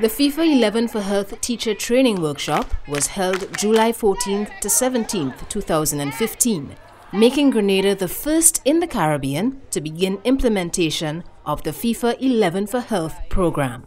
The FIFA 11 for Health Teacher Training Workshop was held July 14th to 17th, 2015, making Grenada the first in the Caribbean to begin implementation of the FIFA 11 for Health program.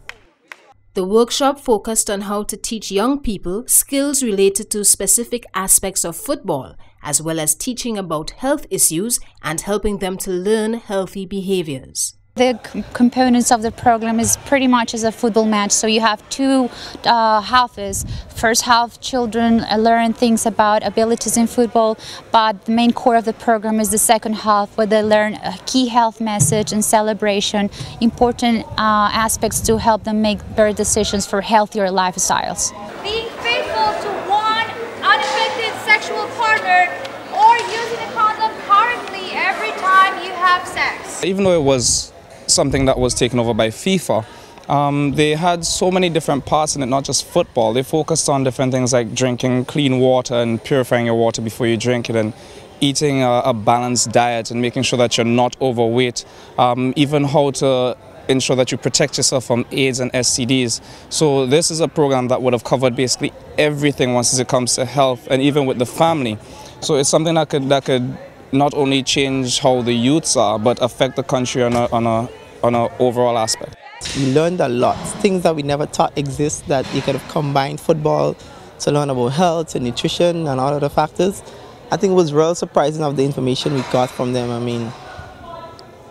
The workshop focused on how to teach young people skills related to specific aspects of football, as well as teaching about health issues and helping them to learn healthy behaviors. The components of the program is pretty much as a football match. So you have two uh, halves. First half, children learn things about abilities in football, but the main core of the program is the second half, where they learn a key health message and celebration, important uh, aspects to help them make better decisions for healthier lifestyles. Being faithful to one unaffected sexual partner or using a condom correctly every time you have sex. Even though it was something that was taken over by FIFA. Um, they had so many different parts in it, not just football. They focused on different things like drinking clean water and purifying your water before you drink it and eating a, a balanced diet and making sure that you're not overweight. Um, even how to ensure that you protect yourself from AIDS and STDs. So this is a program that would have covered basically everything once it comes to health and even with the family. So it's something that could, that could not only change how the youths are, but affect the country on a, on a, on an overall aspect. We learned a lot, things that we never thought exist, that you could have combined football to learn about health and nutrition and all other factors. I think it was real surprising of the information we got from them. I mean,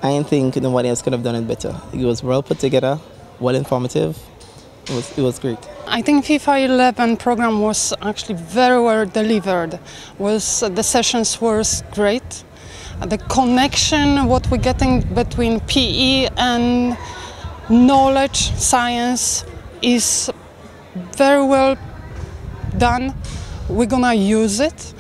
I didn't think nobody else could have done it better. It was well put together, well informative. It was, it was great. I think FIFA 11 program was actually very well delivered. Was the sessions were great. The connection, what we're getting between PE and knowledge, science, is very well done. We're gonna use it.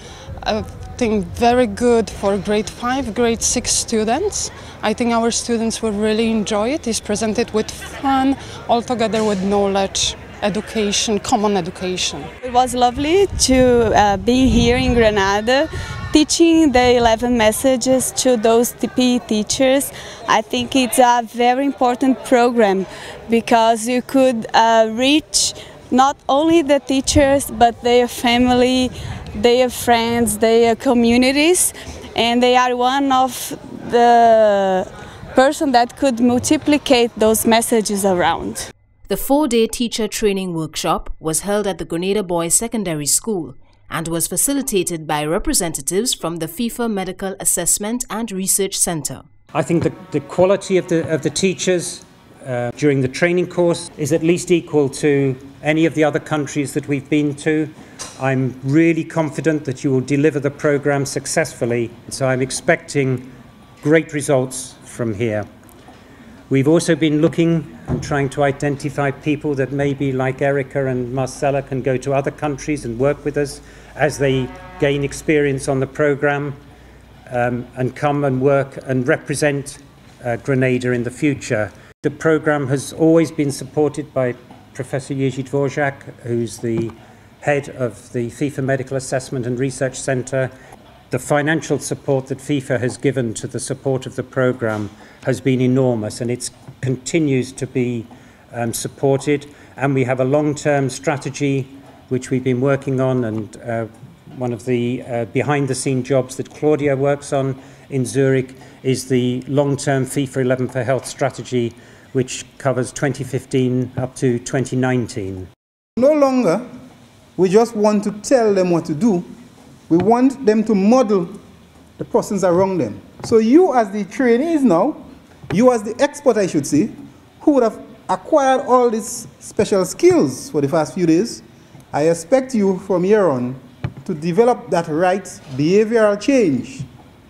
I think very good for grade five, grade six students. I think our students will really enjoy it. It's presented with fun, all together with knowledge education, common education. It was lovely to uh, be here in Grenada teaching the 11 messages to those TP teachers. I think it's a very important program because you could uh, reach not only the teachers but their family, their friends, their communities and they are one of the person that could multiplicate those messages around. The four-day teacher training workshop was held at the Grenada Boys Secondary School and was facilitated by representatives from the FIFA Medical Assessment and Research Center. I think the, the quality of the, of the teachers uh, during the training course is at least equal to any of the other countries that we've been to. I'm really confident that you will deliver the program successfully, so I'm expecting great results from here. We've also been looking and trying to identify people that maybe, like Erica and Marcella, can go to other countries and work with us as they gain experience on the program um, and come and work and represent uh, Grenada in the future. The program has always been supported by Professor Jiří Dvořák, who's the head of the FIFA Medical Assessment and Research Centre the financial support that FIFA has given to the support of the programme has been enormous and it continues to be um, supported. And we have a long-term strategy which we've been working on and uh, one of the uh, behind-the-scene jobs that Claudia works on in Zurich is the long-term FIFA 11 for Health strategy which covers 2015 up to 2019. No longer we just want to tell them what to do, we want them to model the persons around them. So you as the trainees now, you as the expert I should say, who would have acquired all these special skills for the first few days, I expect you from here on to develop that right behavioral change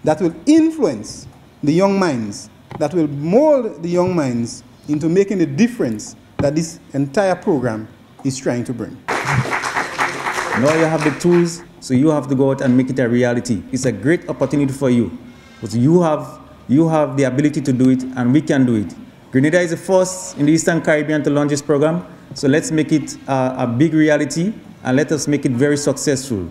that will influence the young minds, that will mold the young minds into making the difference that this entire program is trying to bring. Now you have the tools so you have to go out and make it a reality. It's a great opportunity for you. Because you have, you have the ability to do it, and we can do it. Grenada is the first in the Eastern Caribbean to launch this program. So let's make it a, a big reality, and let us make it very successful.